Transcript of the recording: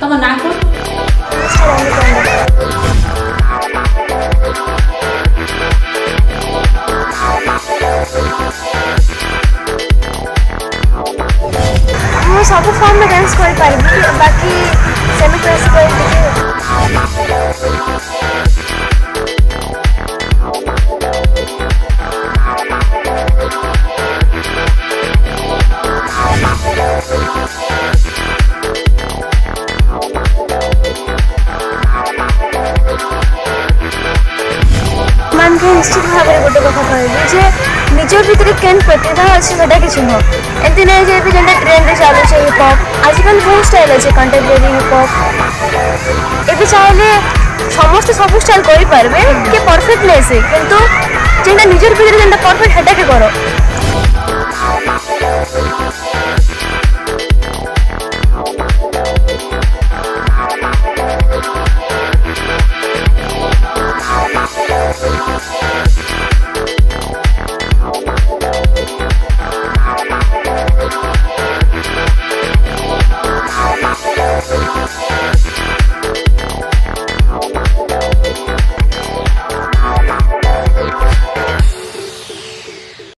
ତମ ନାଁ କଣ ମୁଁ ସବୁ ଫର୍ମରେ ଡ୍ୟାନ୍ସ କରିପାରିବି ବାକି ମାନକେ ନିଶ୍ଚିତ ଭାବରେ ଗୋଟେ କଥା କହିବି ଯେ ନିଜ ଭିତରେ କେନ୍ ପ୍ରତିଭା ଅଛି ସେଟା କିଛି ନୁହଁ ଏମିତି ନାହିଁ ଯେ ଏବେ ଯେନ୍ତା ଟ୍ରେଣ୍ଡରେ ଚାଲୁଛେ ହିପ୍ ହପ୍ ଆଜିକାଲି ବହୁତ ଷ୍ଟାଇଲ୍ ଅଛି କଣ୍ଟେମ୍ପୋରାରୀ ହିପ୍ ହପ୍ ଏବେ ଚାହିଁଲେ ସମସ୍ତେ ସବୁ ଷ୍ଟାଇଲ୍ କରିପାରିବେ କି ପରଫେକ୍ଟ ନାଇଁ ସେ କିନ୍ତୁ ଯେନ୍ଟା ନିଜର ଭିତରେ ଯେନ୍ଟା ପରଫେକ୍ଟ ହେଟାକେ କର